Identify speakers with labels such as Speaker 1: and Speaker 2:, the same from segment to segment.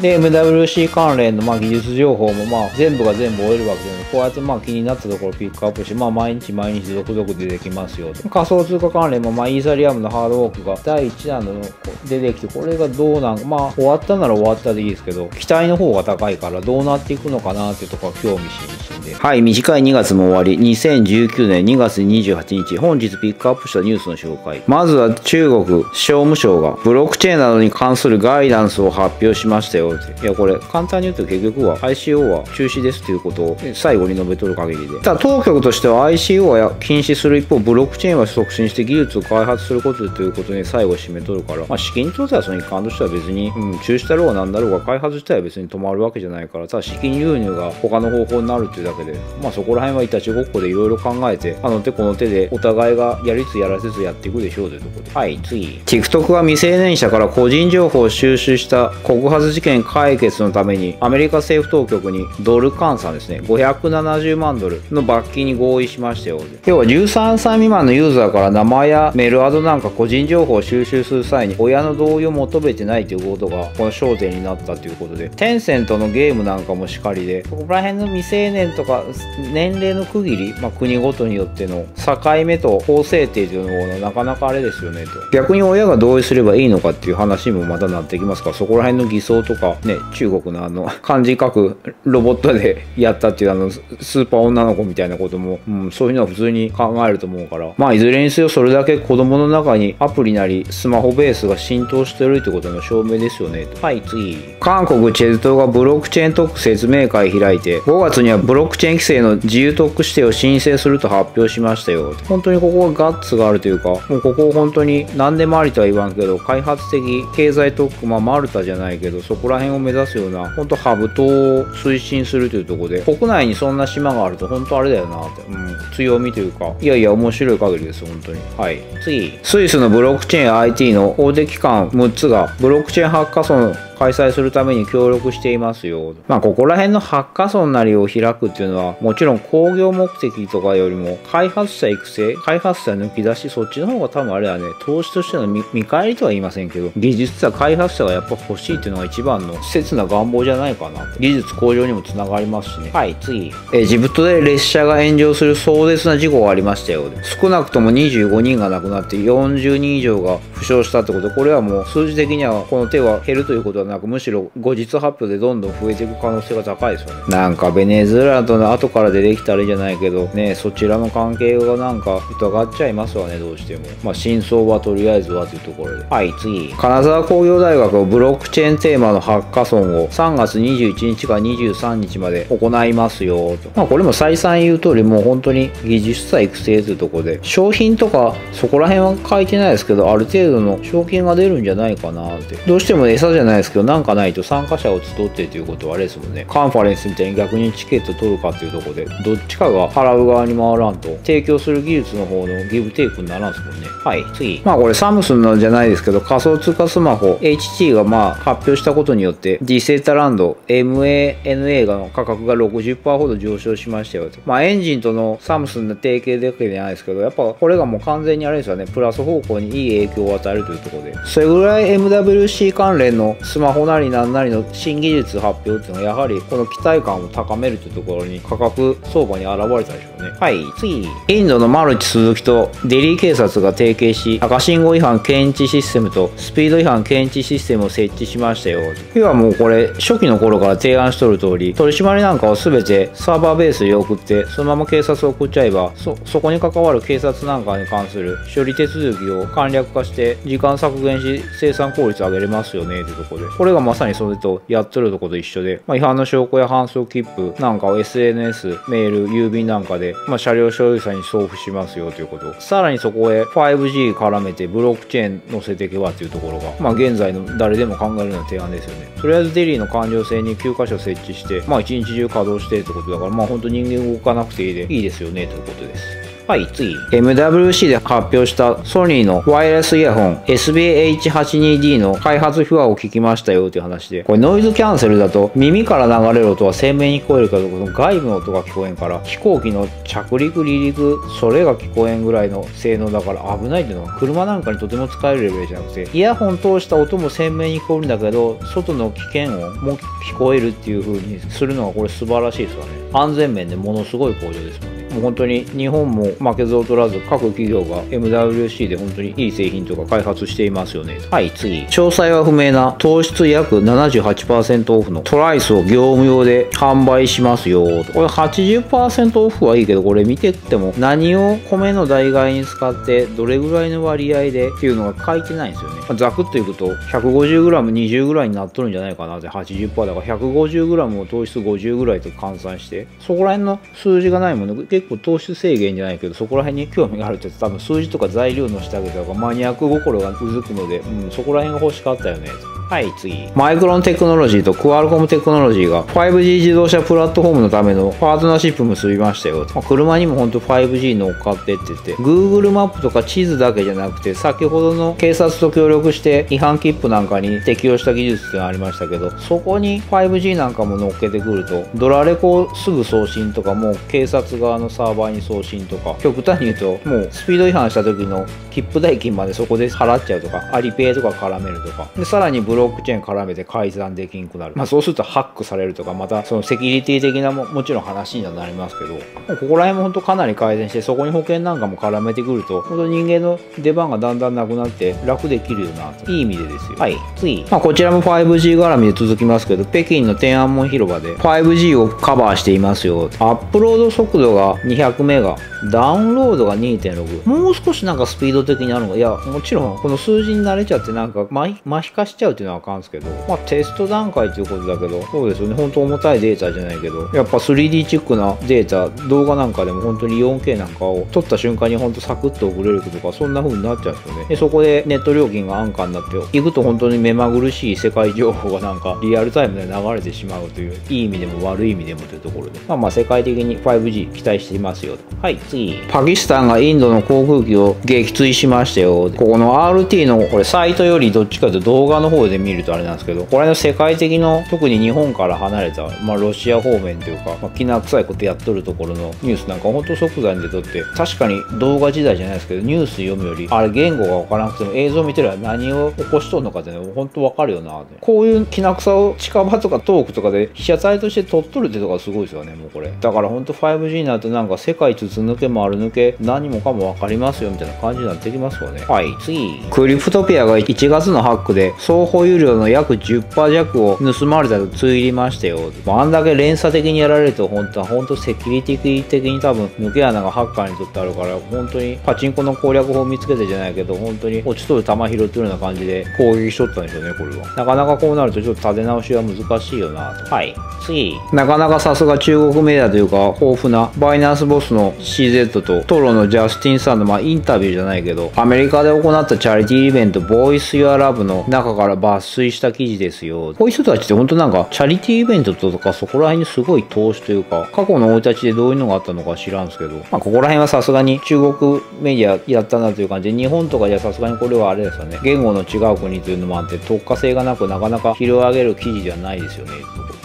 Speaker 1: で、MWC 関連のまあ技術情報もまあ全部が全部終えるわけでも、こうやってまあ気になったところピックアップして、まあ毎日毎日続々出てきますよと。仮想通貨関連もまあイーサリアムのハードウォークが第1弾の出てきて、これがどうなんか、まあ終わったなら終わったでいいですけど、期待の方が高いからどうなっていくのかなっていうところは興味津々で。はい、短い2月も終わり、2019年2月28日、本日ピックアップしたニュースの紹介。まずは中国商務省がブロックチェーンなどに関するガイダンスを発表しましたよ。いや、これ簡単に言うと結局は ICO は中止ですということを最後に述べとる限りで。ただ当局としては ICO は禁止する一方、ブロックチェーンは促進して技術を開発することということに最後締めとるから、まあ資金調査はその一環としては別に、うん、中止だろうが何だろうが開発自体は別に止まるわけじゃないから、ただ資金流入が他の方法になるっていうだけで、まあそこら辺はいたちごっこでいろいろ考えて、あの手この手でお互いがやりつつやらせずやっていくでしょうというところで。はい、次。TikTok が未成年者から個人情報を収集した告発事件解決のためにアメリカ政府当局にドル換算ですね、570万ドルの罰金に合意しましたよ。要は13歳未満のユーザーから名前やメールアドなんか個人情報を収集する際に親の同意を求めてないということがこの焦点になったということで、テンセントのゲームなんかもしかりで、ここら辺の未成年とか年齢の区切り、まあ、国ごとによっての境目と法制定というのがなかなかあれですよねと。逆に親が同意すればいいのかっていう話もまたなってきますから、そこら辺の偽装とか、ね、中国のあの、漢字書くロボットでやったっていうあの、スーパー女の子みたいなことも、うん、そういうのは普通に考えると思うから、まあ、いずれにせよそれだけ子供の中にアプリなりスマホベースが浸透してるってことの証明ですよねと。はい、次。韓国チェズ島がブロックチェーン特区説明会開いて、5月にはブロックチェーン規制の自由特区指定を申請すると発表しましたよ。本当にここはガッツがあるというか、もうここ本当に何でもありとは言わんけど、開発的経済特区、まあ、マルタじゃないけど、そこら辺を目指すような、本当ハブ島を推進するというところで、国内にそんな島があると本当あれだよなって、うん、強みというか、いやいや面白い限りです、本当に。はい。次。スイスのブロックチェーン IT の大手機関6つが、ブロックチェーンハッカソン開催するために協力していますよ。まあ、ここら辺のハッカソンなりを開くっていうのは、もちろん工業目的とかよりも、開発者育成、開発者抜き出し、そっちの方が多分あれはね、投資としての見返りとは言いませんけど、技術者、開発者がやっぱ欲しいっていうのが一番の切な願望じゃないかな技術向上にもつながりますしね。はい、次。エジプトで列車が炎上する壮絶な事故がありましたよ。少なくとも25人が亡くなって40人以上が負傷したってこと、これはもう数字的にはこの手は減るということはなく、むしろ後日発表でどんどん増えていく可能性が高いですよね。なんかベネズエラとの後から出てきたらいいじゃないけど、ね、そちらの関係がなんか疑っちゃいますわね、どうしても。まあ、真相はとりあえずはというところで。はい、次。金沢工業大学ブロックチェーンテーマのハッカソンを3月21日から23日まで行いますよ、と。まあ、これも再三言う通り、もう本当に技術者育成というところで、商品とかそこら辺は書いてないですけど、ある程度の賞金が出るんじゃないかなって。どうしても餌じゃないですけど、なんかないと参加者を集ってということはあれですもんね。カンファレンスみたいに逆にチケット取るかっていうところで、どっちかが払う側に回らんと、提供する技術の方のギブテイクにならんすもんね。はい、次。まあこれサムスンのじゃないですけど、仮想通貨スマホ HT がまあ発表したことによって、ディセータランド MANA の価格が60%ほど上昇しましたよ。まあエンジンとのサムスンの提携だけじゃないですけど、やっぱこれがもう完全にあれですよね、プラス方向にいい影響を与えるというところで、それぐらい MWC 関連のスマホなりなんなりの新技術発表っていうのはやはりこの期待感を高めるというところに価格相場に現れたでしょうね。はい、次。インドのマルチ鈴木とデリー警察が提携し、赤信号違反検知システムとスピード違反検知システムを設置しましたよ。要はもうこれ初期の頃から提案しとる通り、取り締まりなんかを全てサーバーベースで送って、そのまま警察を送っちゃえば、そ、そこに関わる警察なんかに関する処理手続きを簡略化して時間削減し生産効率上げれますよねってとこで。これがまさにそれとやっとるとこと一緒で、まあ、違反の証拠や反則切符なんかを SNS、メール、郵便なんかで、まあ、車両所有者に送付しますよということ。さらにそこへ 5G 絡めてブロックチェーン載せていけばというところが、まあ、現在の誰でも考えるような提案ですよね。とりあえずデリーの環状線に9箇所設置して、まあ、一日中稼働してるってことだから、まあ、本当人間動かなくていいでいいですよねということです。はい次 MWC で発表したソニーのワイヤレスイヤホン SBH82D の開発秘話を聞きましたよという話でこれノイズキャンセルだと耳から流れる音は鮮明に聞こえるけどこの外部の音が聞こえんから飛行機の着陸離陸それが聞こえんぐらいの性能だから危ないっていうのは車なんかにとても使えるレベルじゃなくてイヤホン通した音も鮮明に聞こえるんだけど外の危険音も聞こえるっていう風にするのがこれ素晴らしいですよね。安全面でものすごい向上ですもんね。もう本当に日本も負けず劣らず各企業が MWC で本当にいい製品とか開発していますよね。はい次。詳細は不明な糖質約78%オフのトライスを業務用で販売しますよこれ80%オフはいいけどこれ見てっても何を米の代替に使ってどれぐらいの割合でっていうのが書いてないんですよね、まあ、ざくっといくと 150g20 ぐらいになっとるんじゃないかな。って80%だから 150g を糖質50ぐらいと換算してそこら辺の数字がないもの結構糖質制限じゃないけどそこら辺に興味があるって多分数字とか材料の下あげた方がマニアック心がうずくので、うん、そこら辺が欲しかったよね。はい次。マイクロンテクノロジーとクアルコムテクノロジーが 5G 自動車プラットフォームのためのパートナーシップ結びましたよ、まあ、車にも本当 5G 乗っかってって言って Google マップとか地図だけじゃなくて先ほどの警察と協力して違反切符なんかに適用した技術ってのがありましたけどそこに 5G なんかも乗っけてくるとドラレコすぐ送信とかもう警察側のサーバーに送信とか極端に言うともうスピード違反した時の切符代金までそこで払っちゃうとかアリペイとか絡めるとか。でさらにブロックチェーン絡めて改ざんできんくなる、まあ、そうするとハックされるとかまたそのセキュリティ的なももちろん話にはなりますけどここら辺も本当かなり改善してそこに保険なんかも絡めてくると本当人間の出番がだんだんなくなって楽できるよなと。いい意味でですよ。はい。次、まあ、こちらも 5G 絡みで続きますけど北京の天安門広場で 5G をカバーしていますよ。アップロード速度が200メガダウンロードが2.6もう少しなんかスピード的にあるのがいやもちろんこの数字に慣れちゃってなんかま麻痺化しちゃうっていうのはあかんですけどまあテスト段階っていうことだけどそうですよね。本当重たいデータじゃないけど。やっぱ 3D チックなデータ動画なんかでも本当に 4K なんかを撮った瞬間に本当サクッと送れるとかそんな風になっちゃうんですよね。でそこでネット料金が安価になっていくと本当に目まぐるしい世界情報がなんかリアルタイムで流れてしまうといういい意味でも悪い意味でもというところで。まあまあ世界的に 5G 期待していますよはい。次。パキスタンがインドの航空機を撃墜しましたよ。ここの RT のこれサイトよりどっちかというと動画の方で見るとあれなんですけどこれの世界的の特に日本から離れた、まあ、ロシア方面というか、まあ、きな臭いことやっとるところのニュースなんか本当即座に出とって確かに動画時代じゃないですけどニュース読むよりあれ言語がわからなくても映像見てれば何を起こしとるのかってね本当わかるよなこういうきな臭を近場とかトークとかで被写体として撮っとるってとこがすごいですよねもうこれ。だから本当 5G になるとなんか世界筒抜け丸抜け何もかも分かりますよみたいな感じになってきますよね。はい。次。クリプトピアが1月のハックで双方有料の約10%弱を盗まれたとついりましたよ。あんだけ連鎖的にやられると本当は本当セキュリティ的に多分抜け穴がハッカーにとってあるから本当にパチンコの攻略法を見つけてじゃないけど本当に落ちとる球拾ってるような感じで攻撃しとったんでしょうねこれは。なかなかこうなるとちょっと立て直しは難しいよなと。はい。次。なかなかさすが中国メディアというか豊富なバイナンスボスの z とトロのジャスティンさんのまあインタビューじゃないけどアメリカで行ったチャリティーイベントボイス・ユア・ラブの中から抜粋した記事ですよ。こういう人たちって本当なんかチャリティーイベントとかそこら辺にすごい投資というか過去の生い立ちでどういうのがあったのか知らんすけど。まあここら辺はさすがに中国メディアやったなという感じで日本とかじゃさすがにこれはあれですよね。言語の違う国というのもあって特化性がなくなかなか拾い上げる記事ではないですよね。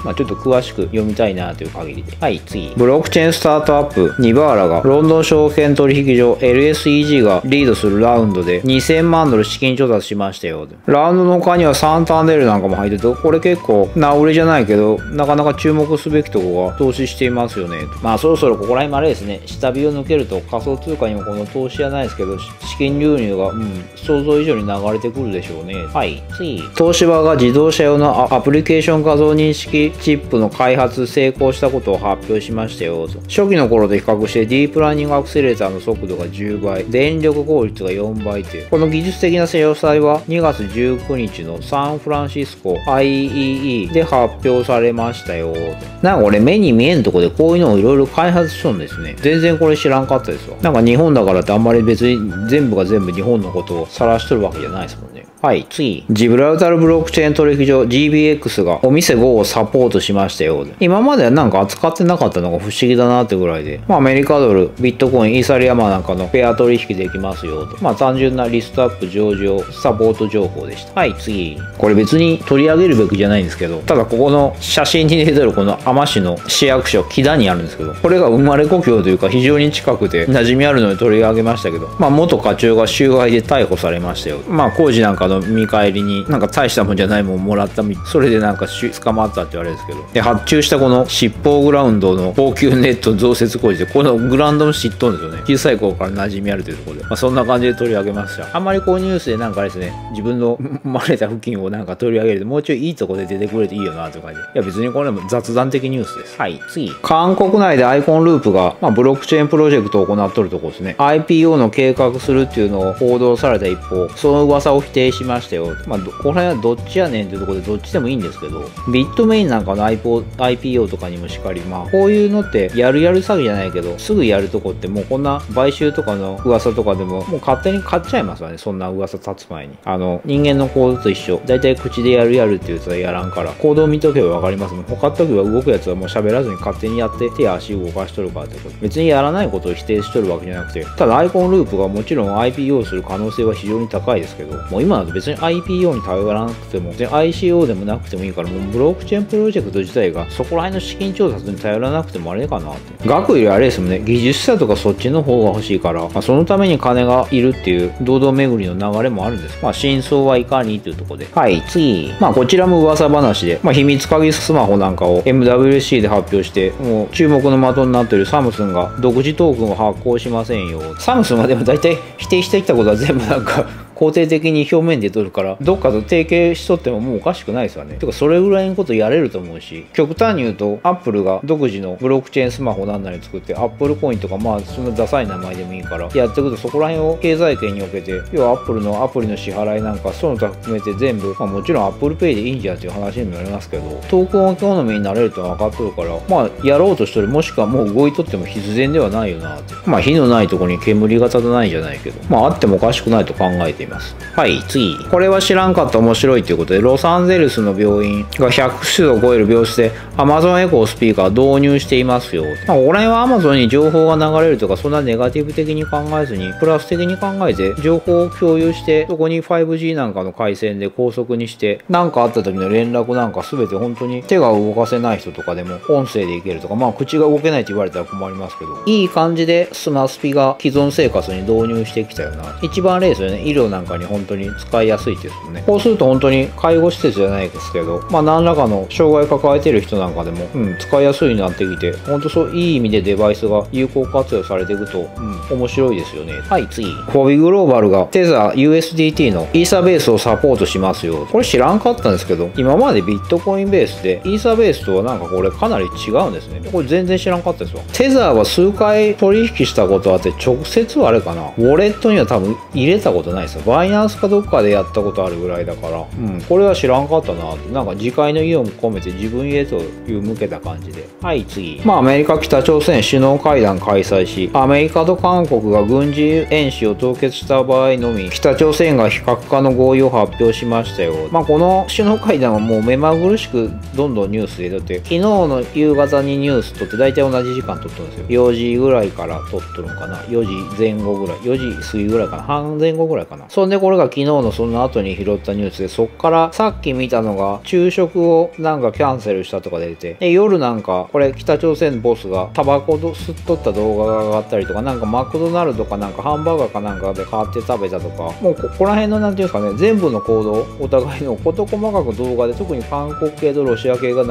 Speaker 1: まあ、ちょっと詳しく読みたいなという限りで。はい、次。ブロックチェーンスタートアップ、ニバーラが、ロンドン証券取引所 LSEG がリードするラウンドで2000万ドル資金調達しましたよ。ラウンドの他にはサンタンデールなんかも入ってて、これ結構、名売れじゃないけど、なかなか注目すべきとこが投資していますよね。まあそろそろここら辺もあれですね、下火を抜けると仮想通貨にもこの投資じゃないですけど、資金流入が、うん、想像以上に流れてくるでしょうね。はい、次。東芝が自動車用のアプリケーション画像認識チップの開発成功したことを発表しましたよと。初期の頃と比較してディープラーニングアクセレーターの速度が10倍、電力効率が4倍という。この技術的な詳細は2月19日のサンフランシスコ IEE で発表されましたよと。なんか俺目に見えんとこでこういうのをいろいろ開発しとんですね。全然これ知らんかったですわ。なんか日本だからってあんまり別に全部が全部日本のことを晒しとるわけじゃないですもんね。はい、次。ジブラルタルブロックチェーン取引所 GBX がお店5をサポートしましたようで。今まではなんか扱ってなかったのが不思議だなってぐらいで。まあアメリカドル、ビットコイン、イーサリアマなんかのペア取引できますよと。まあ単純なリストアップ上場サポート情報でした。はい、次。これ別に取り上げるべきじゃないんですけど、ただここの写真に出てるこの海士の市役所、木田にあるんですけど、これが生まれ故郷というか非常に近くて馴染みあるので取り上げましたけど、まあ元課長が収賄で逮捕されましたよ。まあ工事なんかの見返りになんか大したもんじゃないもんもらったみ、それでなんかし捕まったって言われるんですけど、で、発注したこの尻尾グラウンドの高級ネット増設工事で、このグラウンドも知っとるんですよね。小さい頃から馴染みあるというところで、まあそんな感じで取り上げました。あんまりこうニュースでなんかあれですね、自分の 生まれた付近をなんか取り上げると、もうちょいいいとこで出てくれていいよなという感じで。いや別にこれも雑談的ニュースです。はい、次。韓国内でアイコンループが、まあ、ブロックチェーンプロジェクトを行っとるところですね。IPO の計画するっていうのを報道された一方、その噂を否定しましたよ。まあ、この辺はどっちやねんっていうところでどっちでもいいんですけど、ビットメインなんかの IPO, とかにもしかり、まあ、こういうのってやるやる詐欺じゃないけど、すぐやるとこってもうこんな買収とかの噂とかでも、もう勝手に買っちゃいますわね。そんな噂立つ前に。あの、人間の行動と一緒。だいたい口でやるやるっていうやつはやらんから、行動見とけばわかりますもん。他の時は動くやつはもう喋らずに勝手にやって手や足動かしとるからってこと。別にやらないことを否定しとるわけじゃなくて、ただアイコンループがもちろん IPO する可能性は非常に高いですけど、もう今別に IPO に頼らなくても、別に ICO でもなくてもいいから、もうブロックチェーンプロジェクト自体がそこら辺の資金調達に頼らなくてもあれかなって。額よりあれですもんね、技術者とかそっちの方が欲しいから、まあ、そのために金がいるっていう堂々巡りの流れもあるんです。まあ真相はいかにというところで。はい、次。まあこちらも噂話で、まあ秘密鍵スマホなんかを MWC で発表して、もう注目の的になっているサムスンが独自トークンを発行しませんよ。サムスンはでも大体否定してきたことは全部なんか肯定的に表面で取るからどっかと提携しとってももうおかしくないですよね。てかそれぐらいのことやれると思うし極端に言うとアップルが独自のブロックチェーンスマホなんなり作ってアップルコインとかまあそんなダサい名前でもいいからやっていくとそこら辺を経済圏におけて要はアップルのアプリの支払いなんかそのと含めて全部、まあ、もちろんアップルペイでいいんじゃっていう話にもなりますけどトークンエコノミーになれると分かっとるからまあやろうとしとるもしくはもう動いとっても必然ではないよなって。まあ火のないところに煙が立たないじゃないけどまああってもおかしくないと考えています。はい次。これは知らんかった面白いということでロサンゼルスの病院が100種を超える病室で Amazon エコースピーカー導入していますよ、まあ、これは Amazon に情報が流れるとかそんなネガティブ的に考えずにプラス的に考えて情報を共有してそこに 5G なんかの回線で高速にして何かあった時の連絡なんか全て本当に手が動かせない人とかでも音声でいけるとかまあ口が動けないって言われたら困りますけどいい感じでスマスピが既存生活に導入してきたよな一番例ですよね。医療なんかに本当に使いやすいですよね。こうすると本当に介護施設じゃないですけどまあ何らかの障害抱えてる人なんかでも、うん、使いやすいなってきて本当そういい意味でデバイスが有効活用されていくと、うん、面白いですよね。はい次。フォビグローバルがテザー USDT のイーサベースをサポートしますよ。これ知らんかったんですけど今までビットコインベースでイーサベースとはなんかこれかなり違うんですね。これ全然知らんかったですわ。テザーは数回取引したことあって直接はあれかな。ウォレットには多分入れたことないですよバイナンスかどっかでやったことあるぐらいだからうんこれは知らんかったなって。なんか次回の意を込めて自分へという向けた感じで。はい次。まあアメリカ北朝鮮首脳会談開催しアメリカと韓国が軍事演習を凍結した場合のみ北朝鮮が非核化の合意を発表しましたよ。まあこの首脳会談はもう目まぐるしくどんどんニュースでだって昨日の夕方にニュース撮って大体同じ時間撮ってるんですよ。4時ぐらいから撮っとるんかな。4時前後ぐらい4時過ぎぐらいかな。半前後ぐらいかな。そんでこれが昨日のその後に拾ったニュースでそっからさっき見たのが昼食をなんかキャンセルしたとか出てで夜なんかこれ北朝鮮のボスがタバコ吸っとった動画が上がったりとかなんかマクドナルドかなんかハンバーガーかなんかで買って食べたとかもうここら辺のなんていうんですかね全部の行動お互いの事細かく動画で特に韓国系とロシア系が流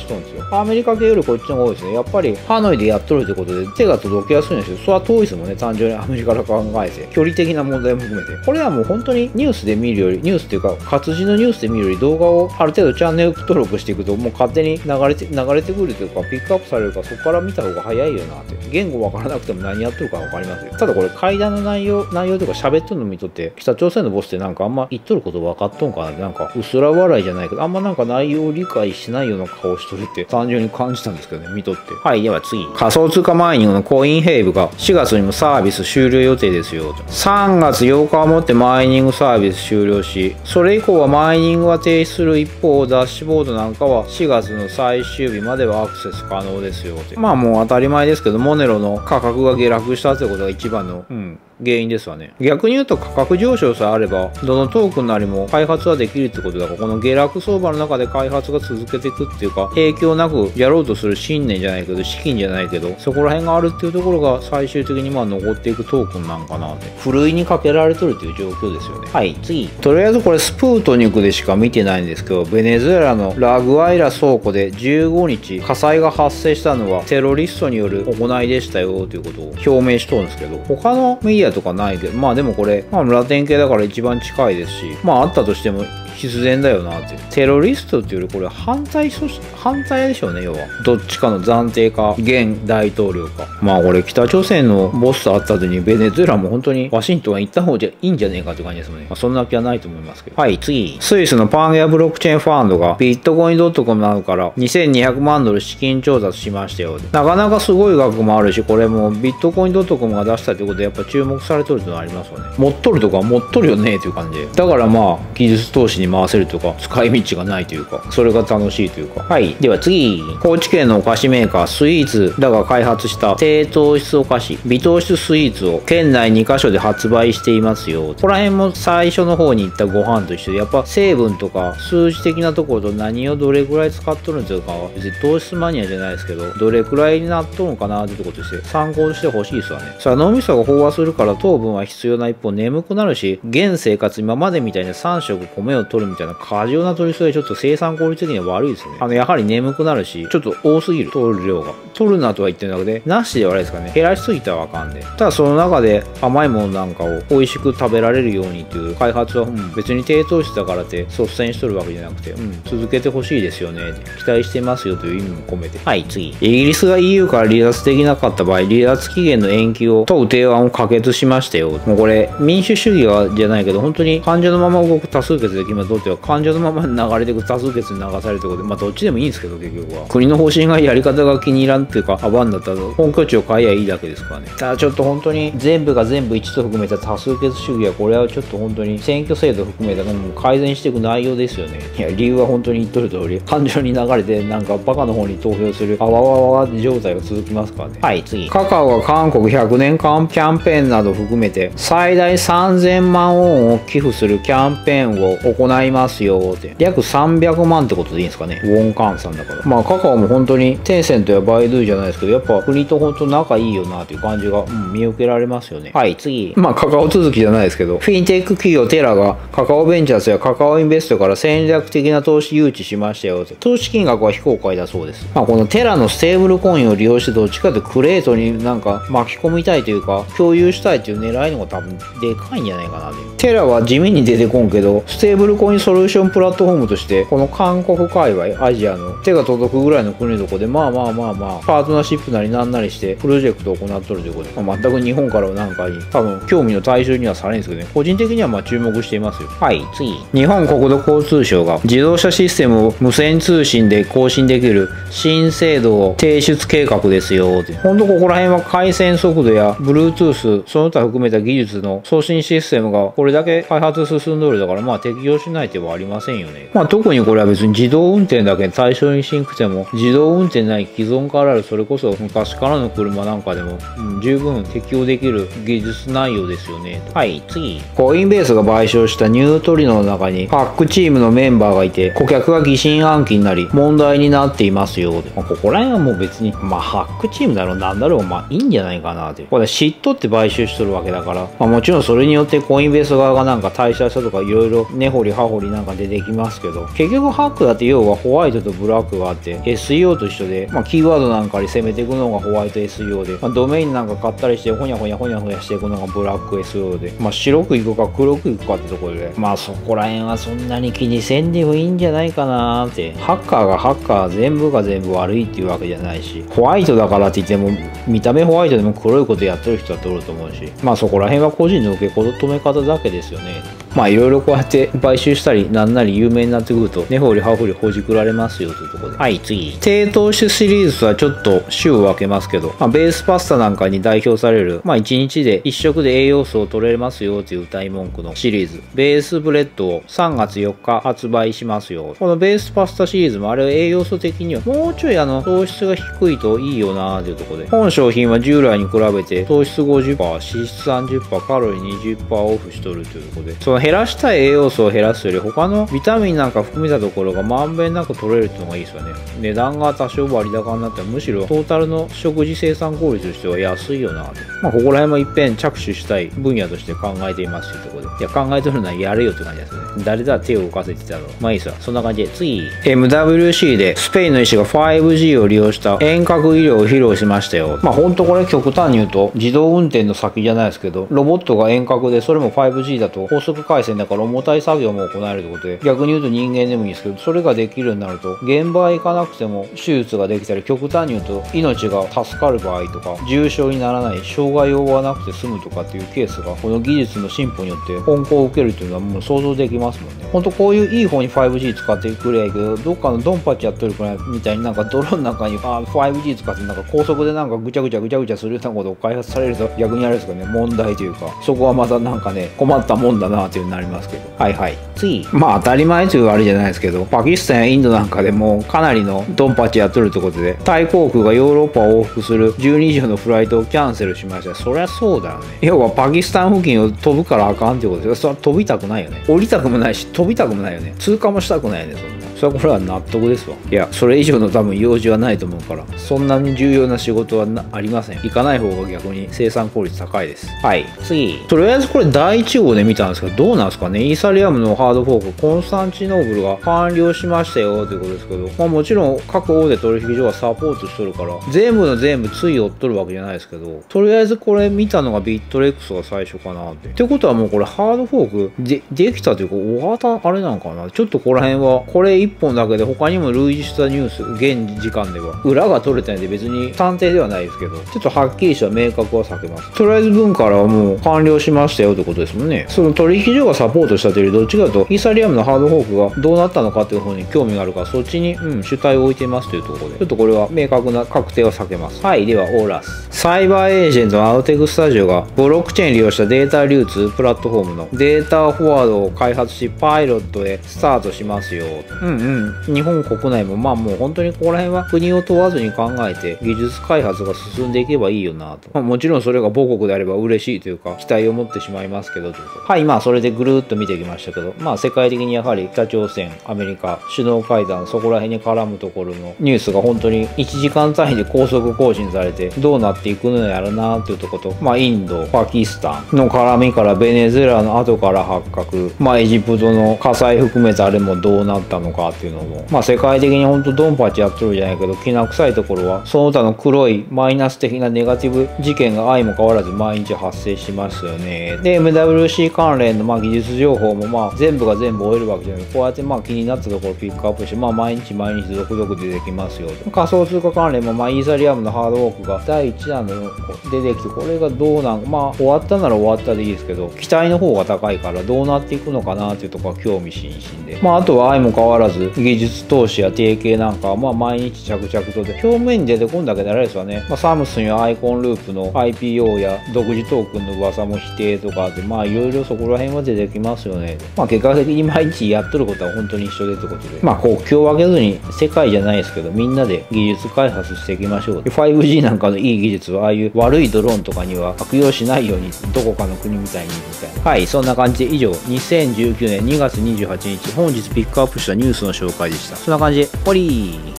Speaker 1: しとるんですよ。アメリカ系よりこっちの方が多いですね。やっぱりハノイでやっとるってことで手が届きやすいんですよ。それは遠いですもんね単純にアメリカから考えて距離的な問題も含めて。これはもう本当にニュースで見るよりニュースっていうか活字のニュースで見るより動画をある程度チャンネル登録していくともう勝手に流れて流れてくるというかピックアップされるからそこから見た方が早いよなって。言語わからなくても何やってるかわかりますよ。ただこれ会談の内容内容というか喋っとるの見とって北朝鮮のボスってなんかあんま言っとること分かっとんかなってなんか薄ら笑いじゃないけどあんまなんか内容を理解しないような顔しとるって単純に感じたんですけどね見とって。はいでは次。仮想通貨マイニングのコインヘイブが4月にもサービス終了予定ですよ3月8日もってマイニングサービス終了し、それ以降はマイニングは停止する一方、ダッシュボードなんかは4月の最終日まではアクセス可能ですよって。まあもう当たり前ですけど、モネロの価格が下落したってことが一番の、うん、原因ですわね。逆に言うと価格上昇さえあれば、どのトークンなりも開発はできるってことだから、この下落相場の中で開発が続けていくっていうか、影響なくやろうとする信念じゃないけど、資金じゃないけど、そこら辺があるっていうところが最終的にまあ残っていくトークンなんかなって。ふるいにかけられとるっていう状況ですよね。はい、次。とりあえずこれスプートニクでしか見てないんですけど、ベネズエラのラグアイラ倉庫で15日火災が発生したのはテロリストによる行いでしたよということを表明しとるんですけど、他のメディアとかないけど、まあでもこれ、まあラテン系だから一番近いですし、まああったとしても必然だよなって。テロリストっていうよりこれ反対組織反対でしょうね要は。どっちかの暫定か現大統領か。まあこれ北朝鮮のボスと会った後にベネズエラも本当にワシントンは行った方がいいんじゃねえかって感じですもんね、まあ、そんな気はないと思いますけど。はい次。スイスのパンゲアブロックチェーンファンドがビットコインドットコムなどから2200万ドル資金調達しましたよなかなかすごい額もあるしこれもビットコインドットコムが出したってことでやっぱ注目されてるってのはありますよね。持っとるとか持っとるよねっていう感じで。だからまあ技術投資に回せるとか使い道がないというかそれが楽しいというか。はい。では次。高知県のお菓子メーカースイーツ。らが開発した低糖質お菓子。微糖質スイーツを県内2カ所で発売していますよ。ここら辺も最初の方に言ったご飯と一緒でやっぱ成分とか数字的なところと何をどれぐらい使っとるんですか別に糖質マニアじゃないですけどどれくらいになっとるのかなってとことして参考にしてほしいですわね。さあ脳みそが飽和するから糖分は必要な一方眠くなるし現生活今までみたいな3食米を取るみたいな過剰要な取りすぎはちょっと生産効率的には悪いですね。あの、やはり眠くなるし、ちょっと多すぎる、取る量が。取るなとは言ってる中で、なしではないですかね。減らしすぎたらあかんで。ただその中で甘いものなんかを美味しく食べられるようにっていう開発は、うん、別に低糖質だからって率先しとるわけじゃなくて、うん、続けてほしいですよね。期待してますよという意味も込めて。はい、次。イギリスが EU から離脱できなかった場合、離脱期限の延期を問う提案を可決しましたよ。もうこれ、民主主義はじゃないけど、本当に患者のまま動く多数決で決めとっては、患者のまま流れていく多数決に流されてことで、まあどっちでもいいんですけど、結局は。国の方針がやり方が気に入らんっていうか、阻んだったら、本拠地を変えやいいだけですからね。ただちょっと本当に全部が全部一と含めた多数決主義は、これはちょっと本当に選挙制度含めたもう改善していく内容ですよね。いや、理由は本当に言っとる通り、感情に流れて、なんかバカの方に投票する、あわわわわ状態が続きますからね。はい、次。カカオが韓国100年間キャンペーンなど含めて、最大3000万ウォンを寄付するキャンペーンを行いますよって。約300万万ってことでいいんですかね。ウォンカンさんだから。まあ、カカオも本当に、テンセントやバイドゥじゃないですけど、やっぱ国と本当仲いいよなっていう感じが、うん、見受けられますよね。はい、次。まあ、カカオ続きじゃないですけど、フィンテック企業テラが、カカオベンチャーズやカカオインベストから戦略的な投資誘致しましたよ。投資金額は非公開だそうです。まあ、このテラのステーブルコインを利用してどっちかとクレートになんか巻き込みたいというか、共有したいという狙いのが多分でかいんじゃないかなテラは地味に出てこんけど、ステーブルコインソリューションプラットフォームとして、この韓国界隈、アジアの手が届くぐらいの国どこで、まあまあまあまあ、パートナーシップなりなんなりして、プロジェクトを行っとるということで、まあ、全く日本からはなんかに、多分興味の対象にはされんですけどね、個人的にはまあ注目していますよ。はい、次。日本国土交通省が自動車システムを無線通信で更新できる新制度を提出計画ですよ。ほんとここら辺は回線速度や Bluetooth、その他含めた技術の送信システムがこれだけ開発進んどるだから、まあ適用しない手はありませんよね。まあ特にこれは別に自動運転だけ対象にしんくても、自動運転ない既存からあるそれこそ昔からの車なんかでも、うん、十分適用できる技術内容ですよね。はい、次。コインベースが買収したニュートリノの中に、ハックチームのメンバーがいて、顧客が疑心暗鬼になり、問題になっていますよ。まあ、ここら辺はもう別に、まあ、ハックチームだろう、なんだろう、まあ、いいんじゃないかなって。これ嫉妬って買収しとるわけだから、まあ、もちろんそれによってコインベース側がなんか退社したとか、いろいろ根掘り葉掘りなんか出てきますけど、結局ハックだって要はホワイトとブラックがあって SEO と一緒で、まあ、キーワードなんかに攻めていくのがホワイト SEO で、まあ、ドメインなんか買ったりしてほにゃほにゃほにゃほにゃしていくのがブラック SEO で、まあ、白くいくか黒くいくかってところでまあそこら辺はそんなに気にせんでもいいんじゃないかなって。ハッカーがハッカー全部が全部悪いっていうわけじゃないしホワイトだからって言っても見た目ホワイトでも黒いことやってる人は取ると思うしまあそこら辺は個人の受け止め方だけですよね。まあいろいろこうやって買収したりなんなり有名になってくると根掘り葉掘りほじくられますよというところで。はい次。低糖質シリーズはちょっと種を分けますけど、まあ、ベースパスタなんかに代表されるまあ1日で1食で栄養素を取れますよという歌い文句のシリーズ。ベースブレッドを3月4日発売しますよ。このベースパスタシリーズもあれ栄養素的にはもうちょいあの糖質が低いといいよなというところで。本商品は従来に比べて糖質50%脂質30%カロリー20%オフしとるというところで。その減らしたい栄養素を減らすより他のビタミンなんか含めたところがまんべんなく取れるっていうのがいいですよね。値段が多少割高になってもむしろトータルの食事生産効率としては安いよなとまあここら辺もいっぺん着手したい分野として考えていますというところで。いや考えとるのはやれよって感じですね。誰だ手を動かせてたろう。まあいいですわ。そんな感じで次。MWC でスペインの医師が 5G を利用した遠隔医療を披露しましたよ。まあほんとこれ極端に言うと自動運転の先じゃないですけどロボットが遠隔でそれも 5G だと高速回回線だから重たい作業も行えるということで逆に言うと人間でもいいんですけどそれができるようになると現場へ行かなくても手術ができたり極端に言うと命が助かる場合とか重症にならない障害を負わなくて済むとかっていうケースがこの技術の進歩によって本校を受けるというのはもう想像できますもんね。ほんとこういういい方に 5G 使ってくれやけどどっかのドンパチやっとるくらいみたいになんか泥の中にあ 5G 使ってなんか高速でなんかぐちゃぐちゃぐちゃぐちゃするようなことを開発されると逆にあれですかね。問題というかそこはまたなんかね困ったもんだなっていうになりますけど。はいはい。次。まあ当たり前というあれじゃないですけどパキスタンやインドなんかでもかなりのドンパチやっとるってことでタイ航空がヨーロッパを往復する12以上のフライトをキャンセルしました。そりゃそうだよね。要はパキスタン付近を飛ぶからあかんってことですそれは飛びたくないよね。降りたくもないし飛びたくもないよね。通過もしたくないよねそんなそれはこれは納得ですわ。いやそれ以上の多分用事はないと思うから。そんなに重要な仕事はありません。行かない方が逆に生産効率高いです。はい。次。とりあえずこれ第1号で見たんですけどどうなんですかね。イーサリアムのハードフォークコンスタンチノープルが完了しましたよということですけどまあもちろん各大手取引所がサポートしとるから全部の全部つい追っとるわけじゃないですけどとりあえずこれ見たのがビットレックスが最初かなって。ってことはもうこれハードフォークでできたというか大型あれなんかな。ちょっとここら辺はこれ1本だけで他にも類似したニュース現時間では。裏が取れてないんで別に探偵ではないですけど。ちょっとはっきりした明確は避けます。とりあえず分からはもう完了しましたよってことですもんね。その取引所がサポートしたというよりどっちかとイーサリアムのハードフォークがどうなったのかっていう方に興味があるからそっちに、うん、主体を置いていますというところで。ちょっとこれは明確な確定は避けます。はいではオーラス。サイバーエージェントのアウテクスタジオがブロックチェーン利用したデータ流通プラットフォームのデータフォワードを開発しパイロットへスタートしますよ。うん。うん日本国内もまあもう本当にここら辺は国を問わずに考えて技術開発が進んでいけばいいよなと、まあ、もちろんそれが母国であれば嬉しいというか期待を持ってしまいますけどと。いうはいまあそれでぐるっと見てきましたけど。まあ世界的にやはり北朝鮮アメリカ首脳会談そこら辺に絡むところのニュースが本当に1時間単位で高速更新されてどうなっていくのやらなというとことまあインドパキスタンの絡みからベネズエラの後から発覚。まあエジプトの火災含めてあれもどうなったのか。っていうのも。まあ世界的に本当ドンパチやってるじゃないけどきな臭いところはその他の黒いマイナス的なネガティブ事件が相も変わらず毎日発生しますよね。で MWC 関連のまあ技術情報もまあ全部が全部終えるわけじゃないこうやってまあ気になったところをピックアップしてまあ毎日毎日続々出てきますよ仮想通貨関連もまあイーサリアムのハードウォークが第1弾の出てきてこれがどうなんまあ終わったなら終わったでいいですけど期待の方が高いからどうなっていくのかなっていうところは興味津々で。まああとは相も変わらず技術投資や提携なんかはまあ毎日着々とで表面に出てこんだけであれですわね、まあ、サムスンやアイコンループの IPO や独自トークンの噂も否定とかでまあいろいろそこら辺は出てきますよね。まあ結果的に毎日やっとることは本当に一緒でってことで。まあ国境を分けずに世界じゃないですけどみんなで技術開発していきましょう。5G なんかのいい技術はああいう悪いドローンとかには悪用しないようにどこかの国みたいにみたいな。はいそんな感じで以上。2019年2月28日本日ピックアップしたニュースの紹介でした。そんな感じ。ポリー。